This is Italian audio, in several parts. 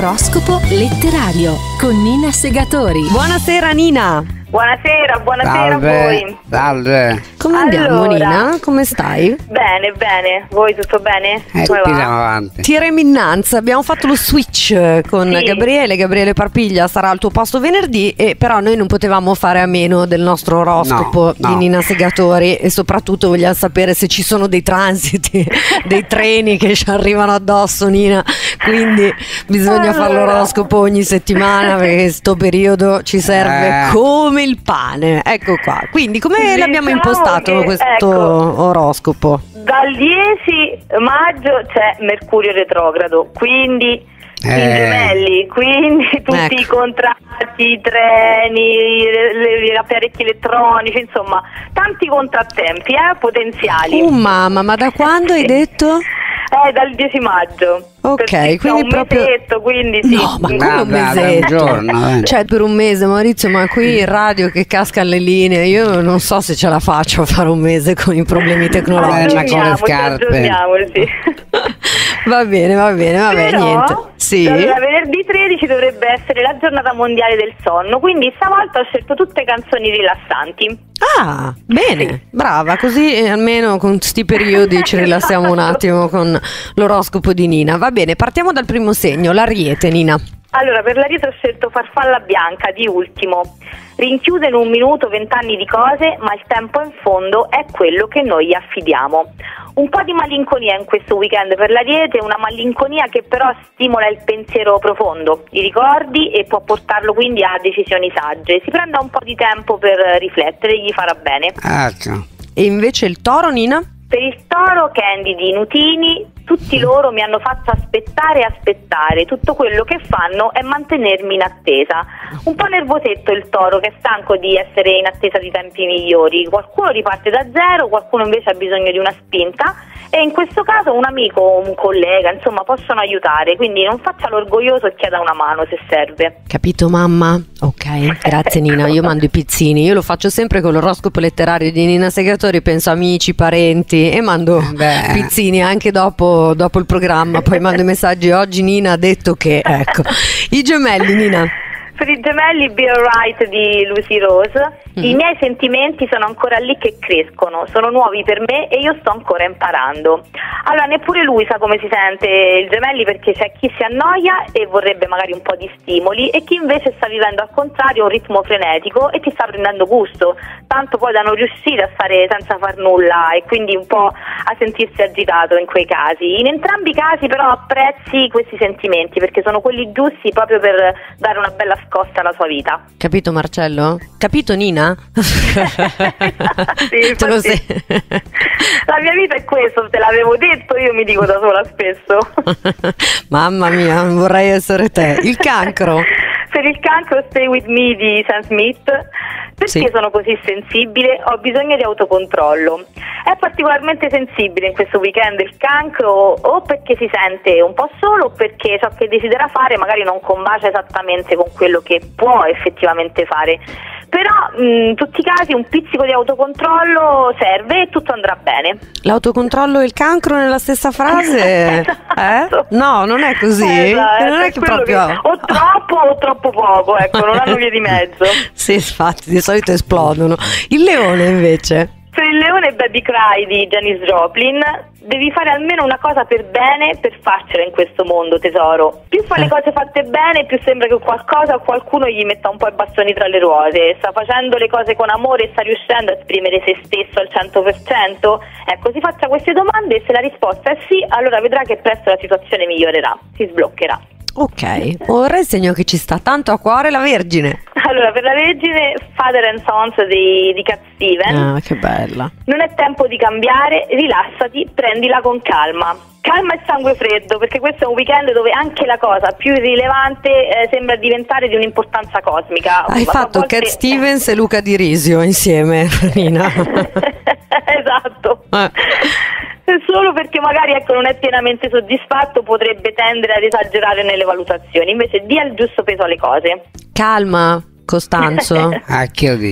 L'oroscopo letterario con Nina Segatori. Buonasera Nina. Buonasera, buonasera Salve, a voi. salve. Come andiamo Allora. Nina? Come stai? Bene, bene. Voi tutto bene? Eh, Come va? tiriamo avanti. Tiriamo innanzi, abbiamo fatto lo switch eh, con Sì. Gabriele, Gabriele Parpiglia sarà al tuo posto venerdì e però noi non potevamo fare a meno del nostro oroscopo No, no. di Nina Segatori e soprattutto vogliamo sapere se ci sono dei transiti, dei treni che ci arrivano addosso Nina, quindi bisogna fare l'oroscopo ogni settimana perché sto periodo ci serve Eh. come il pane, ecco qua, quindi come Diciamo l'abbiamo impostato che, questo ecco, oroscopo? Dal 10 maggio c'è Mercurio retrogrado, quindi i Eh. gemelli, quindi tutti Ecco. i contratti, i treni, gli apparecchi elettronici, insomma, tanti contrattempi eh, potenziali. Oh mamma, ma da quando hai detto? Eh, dal 10 maggio. Ok, quindi un proprio- mesetto, quindi sì. No, ma come un da un mesetto? giorno, eh. Cioè, per un mese, Maurizio, ma qui in radio che casca le linee, io non so se ce la faccio a fare un mese con i problemi Eh, tecnologici. ma con le scarpe. aggiorniamoci. Va bene, va bene, vabbè, Però, niente. Sì. allora, venerdì 13 dovrebbe essere la giornata mondiale del sonno, quindi stavolta ho scelto tutte canzoni rilassanti. Ah, bene, brava, così almeno con questi periodi ci rilassiamo un attimo con l'oroscopo di Nina. Va bene, partiamo dal primo segno, l'ariete, Nina. Allora, per l'ariete ho scelto Farfalla Bianca di ultimo. Rinchiusa in un minuto vent'anni di cose, ma il tempo in fondo è quello che noi gli affidiamo. Un po' di malinconia in questo weekend per l'ariete, una malinconia che però stimola il pensiero profondo, i ricordi e può portarlo quindi a decisioni sagge. Si prenda un po' di tempo per riflettere, gli farà bene. Ecco. E invece il toro, Nina? Per il toro, Candy di Nutini, tutti loro mi hanno fatto aspettare e aspettare. Tutto quello che fanno è mantenermi in attesa. Un po' nervosetto il toro che è stanco di essere in attesa di tempi migliori. Qualcuno riparte da zero, qualcuno invece ha bisogno di una spinta e in questo caso un amico o un collega, insomma, possono aiutare. Quindi non faccia l'orgoglioso e chieda una mano se serve. Capito mamma? Ok, grazie Nina, io mando i pizzini, io lo faccio sempre con l'oroscopo letterario di Nina Segatori, penso amici, parenti e mando Beh. pizzini anche dopo, dopo il programma, poi mando i messaggi, oggi Nina ha detto che, ecco, i gemelli Nina, Per i gemelli Be Alright di Lucy Rose, i Mm. miei sentimenti sono ancora lì che crescono, sono nuovi per me e io sto ancora imparando. Allora, neppure lui sa come si sente il gemelli perché c'è chi si annoia e vorrebbe magari un po' di stimoli e chi invece sta vivendo al contrario un ritmo frenetico e ti sta prendendo gusto, tanto poi da non riuscire a stare senza far nulla e quindi un po' a sentirsi agitato in quei casi. In entrambi i casi però apprezzi questi sentimenti perché sono quelli giusti proprio per dare una bella scossa alla sua vita. capito Marcello? Capito Nina? Sì, Te lo sei. La mia vita è questo, te l'avevo detto, io mi dico da sola spesso. Mamma mia, vorrei essere te. Il cancro. Per il cancro Stay With Me di Sam Smith, perché Sì. sono così sensibile? Ho bisogno di autocontrollo. È particolarmente sensibile in questo weekend il cancro o perché si sente un po' solo o perché ciò che desidera fare magari non combacia esattamente con quello che può effettivamente fare. Però in tutti i casi un pizzico di autocontrollo serve e tutto andrà bene. L'autocontrollo e il cancro nella stessa frase? Esatto. Eh? No, non è così. Esatto, non è è che proprio. che- o troppo o troppo poco, ecco, non hanno via di mezzo. sì, infatti, di solito esplodono. Il leone invece. Per il leone Baby Cry di Janis Joplin devi fare almeno una cosa per bene per farcela in questo mondo, tesoro. Più fa Eh. le cose fatte bene, più sembra che qualcosa o qualcuno gli metta un po' i bastoni tra le ruote. Sta facendo le cose con amore e sta riuscendo a esprimere se stesso al 100%? Ecco, si faccia queste domande e se la risposta è sì, allora vedrà che presto la situazione migliorerà, si sbloccherà. Ok, ora il segno che ci sta tanto a cuore la Vergine. Allora, per la Vergine, Father and Sons di, di Cat Steven. Ah, che bella. Non è tempo di cambiare, rilassati, prendila con calma. Calma e sangue freddo, perché questo è un weekend dove anche la cosa più irrilevante eh, sembra diventare di un'importanza cosmica. Hai Ma fatto volte- Cat Stevens e Luca Di Risio insieme, Nina. esatto. Eh. Solo perché magari ecco, non è pienamente soddisfatto potrebbe tendere ad esagerare nelle valutazioni, invece dia il giusto peso alle cose. Calma, Costanzo.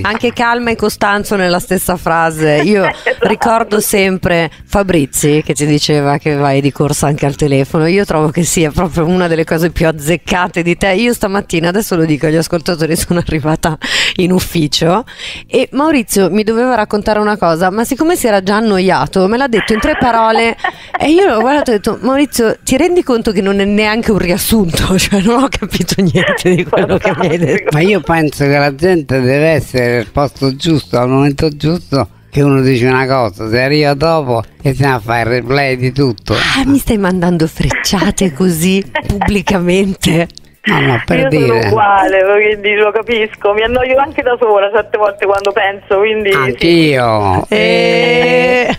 Anche calma e Costanzo nella stessa frase. Io Esatto. ricordo sempre Fabrizi che ci diceva che vai di corsa anche al telefono. Io trovo che sia proprio una delle cose più azzeccate di te. Io stamattina, adesso lo dico agli ascoltatori, sono arrivata in ufficio e Maurizio mi doveva raccontare una cosa, ma siccome si era già annoiato, me l'ha detto in tre parole e io l'ho guardato e ho detto Maurizio, ti rendi conto che non è neanche un riassunto? Cioè non ho capito niente di quello che mi hai detto. Ma io penso che la gente deve essere al posto giusto, al momento giusto, che uno dice una cosa, se arriva dopo e se ne va a fare il replay di tutto. Ah, mi stai mandando frecciate così pubblicamente? No, no, per Io dire. sono uguale, quindi lo capisco. Mi annoio anche da sola certe volte quando penso, quindi sì. Anch'io. E...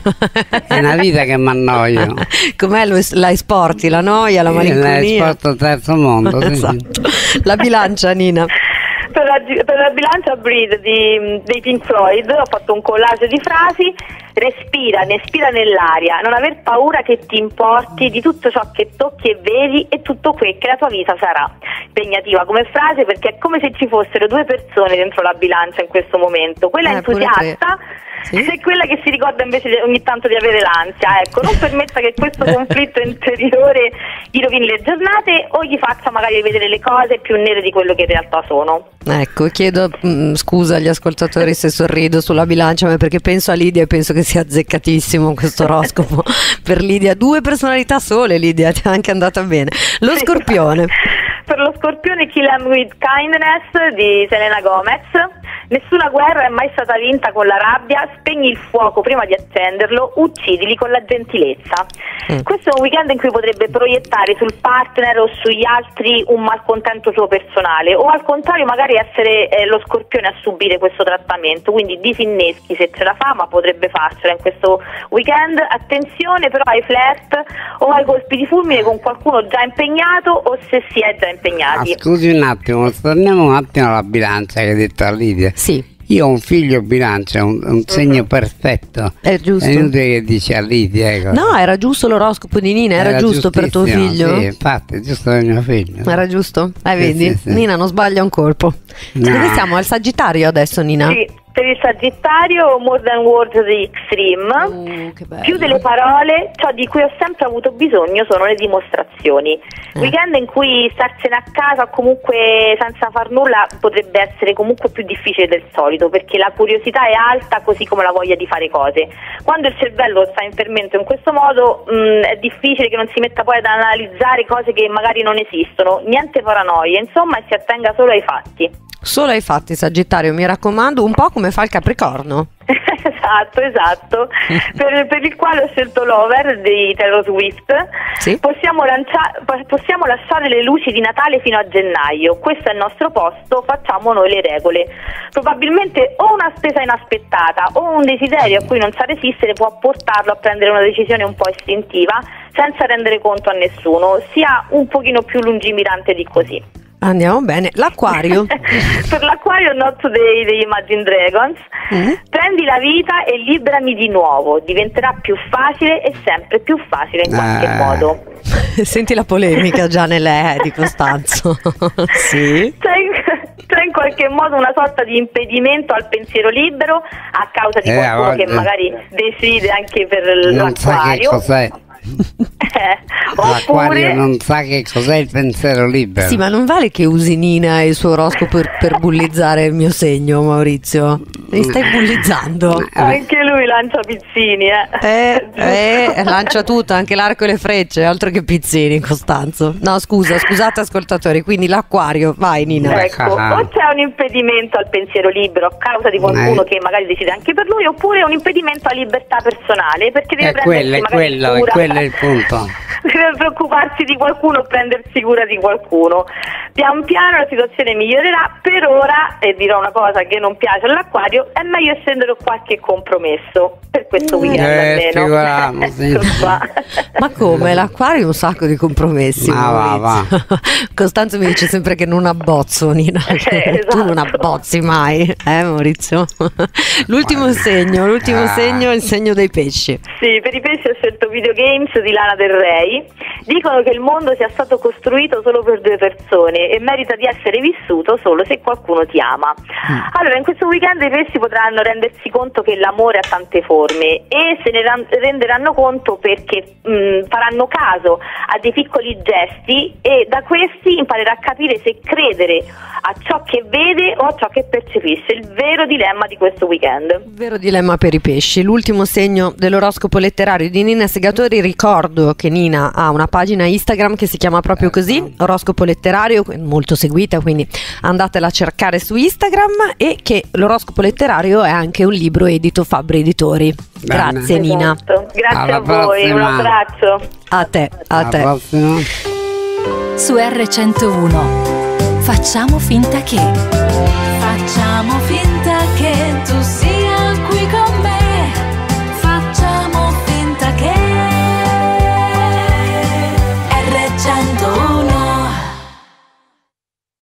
È una vita che mi annoio. Com'è lo, la esporti, la noia, la malinconia? Sport terzo mondo. sì, sì. Esatto. La bilancia, Nina. Per la, per la bilancia Breed di, dei Pink Floyd ho fatto un collage di frasi respira, ne spira nell'aria non aver paura che ti importi di tutto ciò che tocchi e vedi e tutto quel che la tua vita sarà. Impegnativa come frase perché è come se ci fossero due persone dentro la bilancia in questo momento. Quella Eh, entusiasta Sì. e quella che si ricorda invece ogni tanto di avere l'ansia ecco non permetta che questo conflitto interiore gli rovini le giornate o gli faccia magari vedere le cose più nere di quello che in realtà sono Ecco, chiedo mm, scusa agli ascoltatori se sorrido sulla bilancia, ma perché penso a Lidia e penso che sia azzeccatissimo questo oroscopo. per Lidia, due personalità sole, Lidia, ti è anche andata bene. Lo scorpione. Per lo scorpione Kill 'em with Kindness di Selena Gomez. Nessuna guerra è mai stata vinta con la rabbia, spegni il fuoco prima di accenderlo, uccidili con la gentilezza. Mm. Questo è un weekend in cui potrebbe proiettare sul partner o sugli altri un malcontento suo personale o al contrario magari essere eh, lo scorpione a subire questo trattamento, quindi disinneschi se ce la fa ma potrebbe farcela in questo weekend. Attenzione però ai flirt o ai colpi di fulmine con qualcuno già impegnato o se si è già Ah, impegnati. scusi un attimo, torniamo un attimo alla bilancia che hai detto a Lidia. Sì, Io ho un figlio bilancia, un, un segno perfetto. è giusto. È inutile che dici a Lidia. Ecco. No, era giusto l'oroscopo di Nina, era, giusto per tuo figlio? Sì, infatti, è giusto per mio figlio. Era giusto? Eh, Sì, vedi? sì, sì. Nina non sbaglia un colpo. No. Dove siamo? Al Sagittario adesso, Nina? Sì, per il Sagittario More Than Words di Extreme. Uh. Più delle parole, ciò di cui ho sempre avuto bisogno sono le dimostrazioni. Eh. Weekend in cui starsene a casa o comunque senza far nulla potrebbe essere comunque più difficile del solito perché la curiosità è alta così come la voglia di fare cose. Quando il cervello sta in fermento in questo modo mh, è difficile che non si metta poi ad analizzare cose che magari non esistono, niente paranoia, insomma si attenga solo ai fatti. Solo ai fatti, Sagittario, mi raccomando, un po' come fa il Capricorno. esatto, esatto. per, per il quale ho scelto Lover di Taylor Swift. Sì. Possiamo, lancia- po- possiamo lasciare le luci di Natale fino a gennaio. Questo è il nostro posto, facciamo noi le regole. Probabilmente o una spesa inaspettata o un desiderio a cui non sa resistere può portarlo a prendere una decisione un po' istintiva senza rendere conto a nessuno. Sia un pochino più lungimirante di così. Andiamo bene. L'acquario. per l'acquario Not Today degli Imagine Dragons Mm. prendi la vita e liberami di nuovo diventerà più facile e sempre più facile in qualche Ah. modo Senti la polemica già nelle di Costanzo. sì. c'è in, c'è in qualche modo una sorta di impedimento al pensiero libero a causa di Eh, qualcuno che magari decide anche per Non sa che l'acquario cos'è. Eh, L'acquario non sa che cos'è il pensiero libero. Sì, ma non vale che usi Nina e il suo oroscopo per, per bullizzare il mio segno, Maurizio. Mi stai bullizzando. anche lancia pizzini eh. Eh, eh, lancia tutto, anche l'arco e le frecce, altro che pizzini, Costanzo. No, scusa, scusate ascoltatori, quindi l'acquario, vai Nina. Ecco, Ah. o c'è un impedimento al pensiero libero a causa di qualcuno Eh. che magari decide anche per lui, oppure un impedimento alla libertà personale perché deve È quello, è prendersi quello, è cura. quello il punto. deve preoccuparsi di qualcuno o prendersi cura di qualcuno. Pian piano la situazione migliorerà, per ora, e dirò una cosa che non piace all'acquario, è meglio scendere qualche compromesso per questo weekend Eh, almeno. Ecco. Ma come? L'acquario ha un sacco di compromessi. Ma va, Maurizio. Costanzo mi dice sempre che non abbozzo, Nina. Eh, Tu non esatto. abbozzi mai, eh Maurizio? L'ultimo segno, l'ultimo Ah. segno è il segno dei pesci. Sì, per i pesci ho scelto Videogames di Lana Del Rey. dicono che il mondo sia stato costruito solo per due persone e merita di essere vissuto solo se qualcuno ti ama. Mm. Allora, in questo weekend i pesci potranno rendersi conto che l'amore ha tante forme e se ne renderanno conto perché mh, mm, faranno caso a dei piccoli gesti e da questi imparerà a capire se credere a ciò che vede o a ciò che percepisce, il vero dilemma di questo weekend. Vero dilemma per i pesci. L'ultimo segno dell'oroscopo letterario di Nina Segatori, ricordo che Nina ha una pagina Instagram che si chiama proprio così, oroscopo letterario, molto seguita, quindi andatela a cercare su Instagram e che l'oroscopo letterario è anche un libro edito Fabri Editori. Grazie Bene. Nina. Esatto. Grazie Alla a voi, prossima. un abbraccio. A te, a Alla te. Prossima. Su R101 facciamo finta che facciamo finta che tu sei